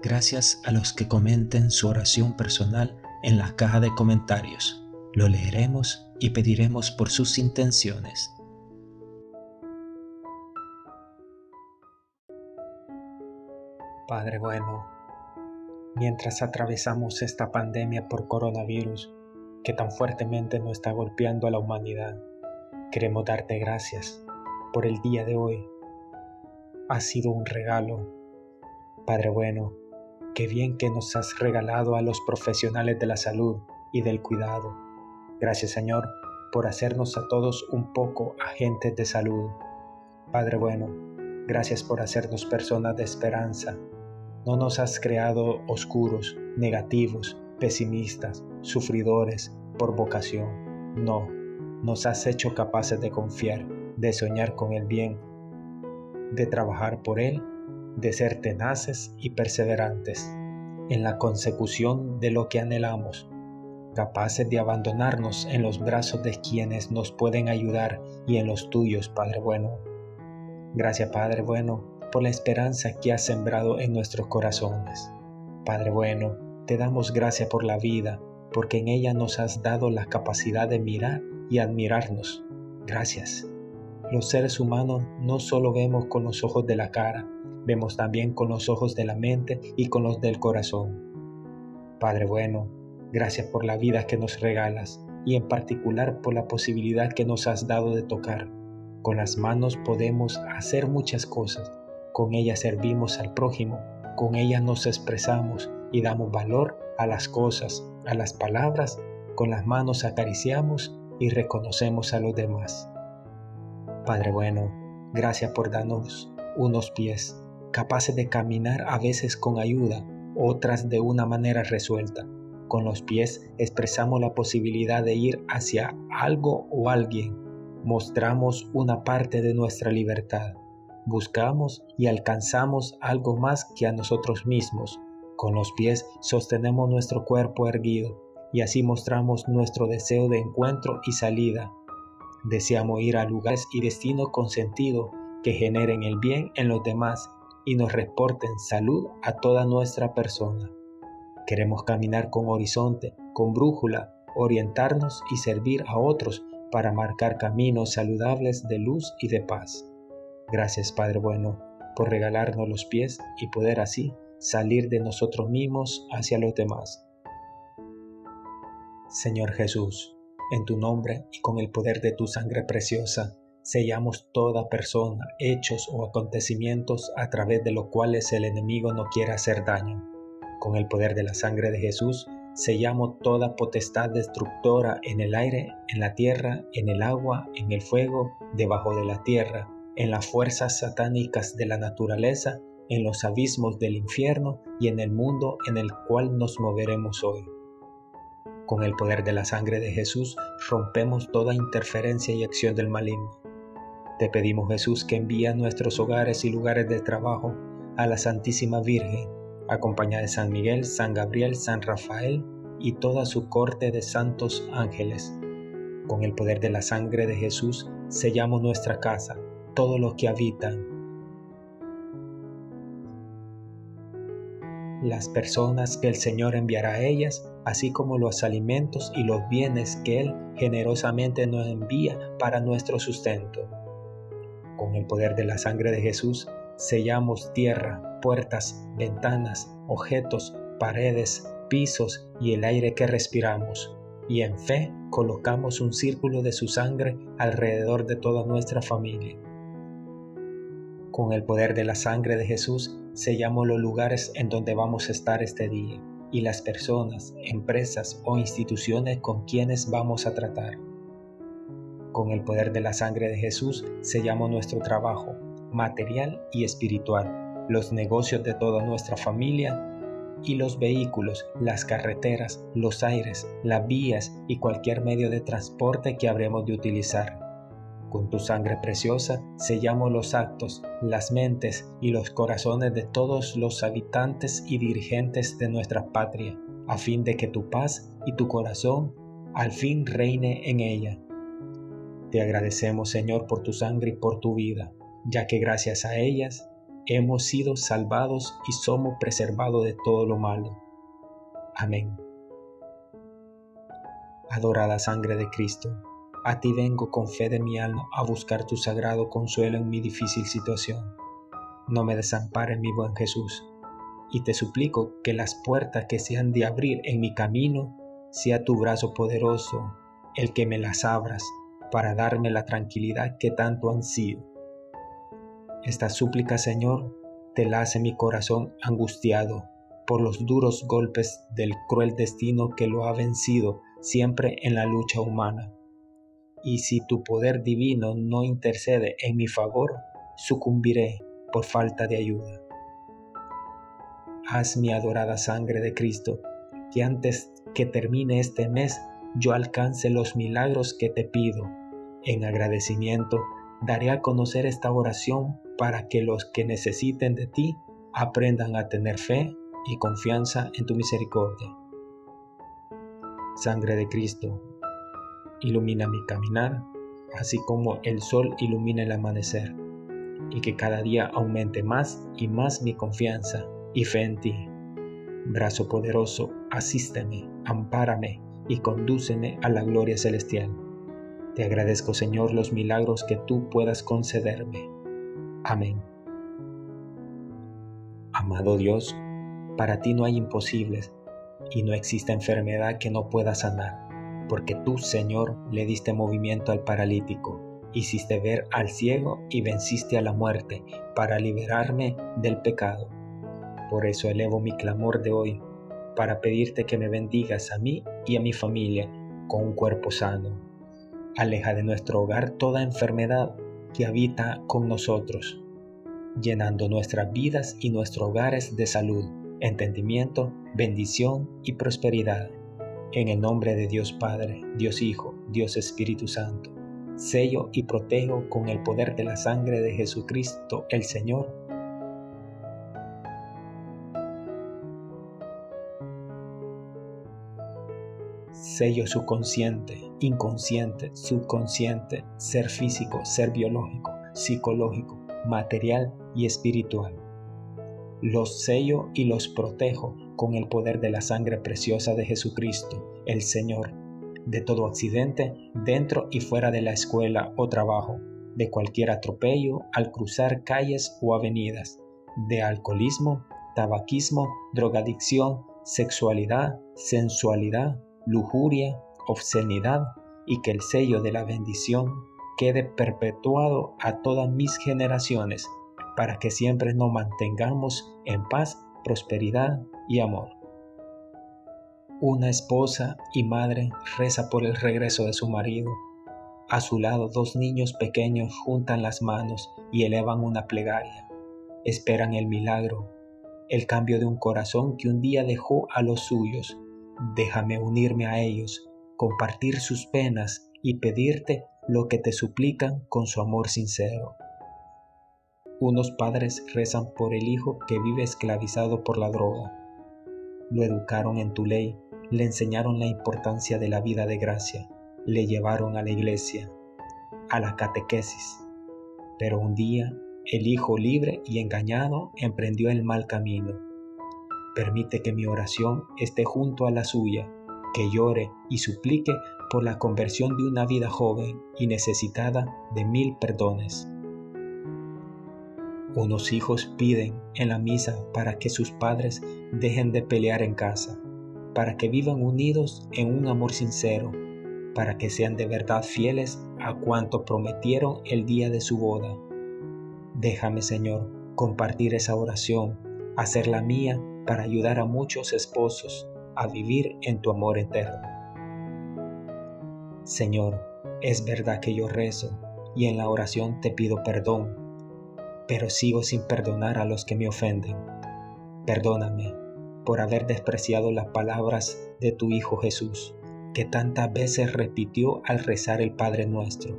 Gracias a los que comenten su oración personal en la caja de comentarios. Lo leeremos y pediremos por sus intenciones. Padre bueno, mientras atravesamos esta pandemia por coronavirus que tan fuertemente nos está golpeando a la humanidad, queremos darte gracias por el día de hoy. Ha sido un regalo. Padre bueno, Qué bien que nos has regalado a los profesionales de la salud y del cuidado. Gracias Señor por hacernos a todos un poco agentes de salud. Padre bueno, gracias por hacernos personas de esperanza. No nos has creado oscuros, negativos, pesimistas, sufridores por vocación. No, nos has hecho capaces de confiar, de soñar con el bien, de trabajar por él de ser tenaces y perseverantes en la consecución de lo que anhelamos, capaces de abandonarnos en los brazos de quienes nos pueden ayudar y en los tuyos, Padre bueno. Gracias, Padre bueno, por la esperanza que has sembrado en nuestros corazones. Padre bueno, te damos gracias por la vida, porque en ella nos has dado la capacidad de mirar y admirarnos. Gracias. Los seres humanos no solo vemos con los ojos de la cara, vemos también con los ojos de la mente y con los del corazón. Padre bueno, gracias por la vida que nos regalas y en particular por la posibilidad que nos has dado de tocar. Con las manos podemos hacer muchas cosas, con ellas servimos al prójimo, con ellas nos expresamos y damos valor a las cosas, a las palabras, con las manos acariciamos y reconocemos a los demás. Padre bueno, gracias por darnos unos pies capaces de caminar a veces con ayuda, otras de una manera resuelta. Con los pies expresamos la posibilidad de ir hacia algo o alguien. Mostramos una parte de nuestra libertad. Buscamos y alcanzamos algo más que a nosotros mismos. Con los pies sostenemos nuestro cuerpo erguido y así mostramos nuestro deseo de encuentro y salida. Deseamos ir a lugares y destinos con sentido que generen el bien en los demás y nos reporten salud a toda nuestra persona. Queremos caminar con horizonte, con brújula, orientarnos y servir a otros para marcar caminos saludables de luz y de paz. Gracias Padre bueno por regalarnos los pies y poder así salir de nosotros mismos hacia los demás. Señor Jesús, en tu nombre y con el poder de tu sangre preciosa, sellamos toda persona, hechos o acontecimientos a través de los cuales el enemigo no quiere hacer daño. Con el poder de la sangre de Jesús, sellamos toda potestad destructora en el aire, en la tierra, en el agua, en el fuego, debajo de la tierra, en las fuerzas satánicas de la naturaleza, en los abismos del infierno y en el mundo en el cual nos moveremos hoy. Con el poder de la sangre de Jesús rompemos toda interferencia y acción del maligno. Te pedimos Jesús que envíe a nuestros hogares y lugares de trabajo a la Santísima Virgen, acompañada de San Miguel, San Gabriel, San Rafael y toda su corte de santos ángeles. Con el poder de la sangre de Jesús sellamos nuestra casa, todos los que habitan, las personas que el Señor enviará a ellas, así como los alimentos y los bienes que Él generosamente nos envía para nuestro sustento. Con el poder de la sangre de Jesús sellamos tierra, puertas, ventanas, objetos, paredes, pisos y el aire que respiramos. Y en fe colocamos un círculo de su sangre alrededor de toda nuestra familia. Con el poder de la sangre de Jesús sellamos los lugares en donde vamos a estar este día y las personas, empresas o instituciones con quienes vamos a tratar. Con el poder de la sangre de Jesús sellamos nuestro trabajo, material y espiritual, los negocios de toda nuestra familia y los vehículos, las carreteras, los aires, las vías y cualquier medio de transporte que habremos de utilizar. Con tu sangre preciosa sellamos los actos, las mentes y los corazones de todos los habitantes y dirigentes de nuestra patria, a fin de que tu paz y tu corazón al fin reine en ella te agradecemos, Señor, por tu sangre y por tu vida, ya que gracias a ellas hemos sido salvados y somos preservados de todo lo malo. Amén. Adorada sangre de Cristo, a ti vengo con fe de mi alma a buscar tu sagrado consuelo en mi difícil situación. No me desampares, mi buen Jesús, y te suplico que las puertas que se han de abrir en mi camino sea tu brazo poderoso el que me las abras para darme la tranquilidad que tanto ansío. Esta súplica, Señor, te la hace mi corazón angustiado por los duros golpes del cruel destino que lo ha vencido siempre en la lucha humana. Y si tu poder divino no intercede en mi favor, sucumbiré por falta de ayuda. Haz mi adorada sangre de Cristo, que antes que termine este mes yo alcance los milagros que te pido. En agradecimiento, daré a conocer esta oración para que los que necesiten de ti aprendan a tener fe y confianza en tu misericordia. Sangre de Cristo, ilumina mi caminar, así como el sol ilumina el amanecer, y que cada día aumente más y más mi confianza y fe en ti. Brazo poderoso, asísteme, ampárame y condúceme a la gloria celestial. Te agradezco, Señor, los milagros que tú puedas concederme. Amén. Amado Dios, para ti no hay imposibles y no existe enfermedad que no pueda sanar, porque tú, Señor, le diste movimiento al paralítico, hiciste ver al ciego y venciste a la muerte para liberarme del pecado. Por eso elevo mi clamor de hoy para pedirte que me bendigas a mí y a mi familia con un cuerpo sano. Aleja de nuestro hogar toda enfermedad que habita con nosotros, llenando nuestras vidas y nuestros hogares de salud, entendimiento, bendición y prosperidad. En el nombre de Dios Padre, Dios Hijo, Dios Espíritu Santo, sello y protejo con el poder de la sangre de Jesucristo el Señor sello subconsciente, inconsciente, subconsciente, ser físico, ser biológico, psicológico, material y espiritual. Los sello y los protejo con el poder de la sangre preciosa de Jesucristo, el Señor, de todo accidente dentro y fuera de la escuela o trabajo, de cualquier atropello al cruzar calles o avenidas, de alcoholismo, tabaquismo, drogadicción, sexualidad, sensualidad, lujuria, obscenidad, y que el sello de la bendición quede perpetuado a todas mis generaciones, para que siempre nos mantengamos en paz, prosperidad y amor. Una esposa y madre reza por el regreso de su marido. A su lado dos niños pequeños juntan las manos y elevan una plegaria. Esperan el milagro, el cambio de un corazón que un día dejó a los suyos Déjame unirme a ellos, compartir sus penas y pedirte lo que te suplican con su amor sincero. Unos padres rezan por el hijo que vive esclavizado por la droga. Lo educaron en tu ley, le enseñaron la importancia de la vida de gracia, le llevaron a la iglesia, a la catequesis. Pero un día el hijo libre y engañado emprendió el mal camino Permite que mi oración esté junto a la suya, que llore y suplique por la conversión de una vida joven y necesitada de mil perdones. Unos hijos piden en la misa para que sus padres dejen de pelear en casa, para que vivan unidos en un amor sincero, para que sean de verdad fieles a cuanto prometieron el día de su boda. Déjame, Señor, compartir esa oración, hacerla mía para ayudar a muchos esposos a vivir en tu amor eterno. Señor, es verdad que yo rezo y en la oración te pido perdón, pero sigo sin perdonar a los que me ofenden. Perdóname por haber despreciado las palabras de tu Hijo Jesús, que tantas veces repitió al rezar el Padre nuestro.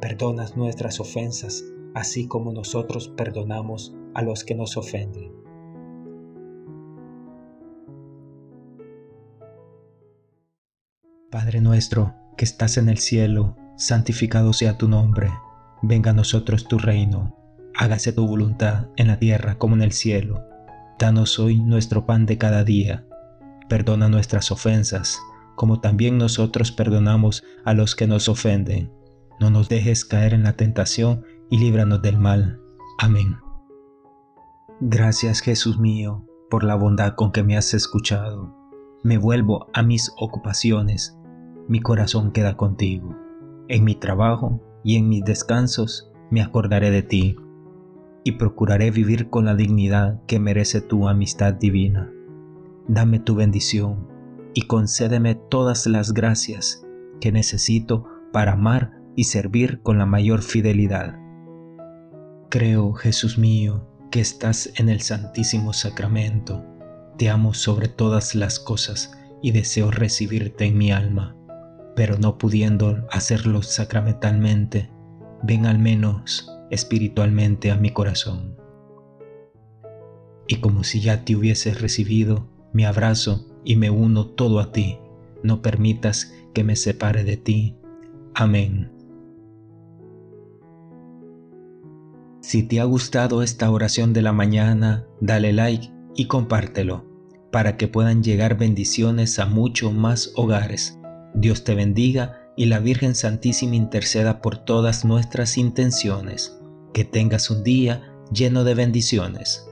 Perdonas nuestras ofensas, así como nosotros perdonamos a los que nos ofenden. Padre nuestro, que estás en el cielo, santificado sea tu nombre, venga a nosotros tu reino hágase tu voluntad en la tierra como en el cielo. Danos hoy nuestro pan de cada día. Perdona nuestras ofensas, como también nosotros perdonamos a los que nos ofenden. No nos dejes caer en la tentación y líbranos del mal. Amén. Gracias Jesús mío por la bondad con que me has escuchado. Me vuelvo a mis ocupaciones. Mi corazón queda contigo. En mi trabajo y en mis descansos me acordaré de ti y procuraré vivir con la dignidad que merece tu amistad divina. Dame tu bendición y concédeme todas las gracias que necesito para amar y servir con la mayor fidelidad. Creo, Jesús mío, que estás en el Santísimo Sacramento. Te amo sobre todas las cosas y deseo recibirte en mi alma, pero no pudiendo hacerlo sacramentalmente, ven al menos espiritualmente a mi corazón. Y como si ya te hubieses recibido, me abrazo y me uno todo a ti. No permitas que me separe de ti. Amén. Si te ha gustado esta oración de la mañana, dale like y compártelo para que puedan llegar bendiciones a mucho más hogares. Dios te bendiga y la Virgen Santísima interceda por todas nuestras intenciones. Que tengas un día lleno de bendiciones.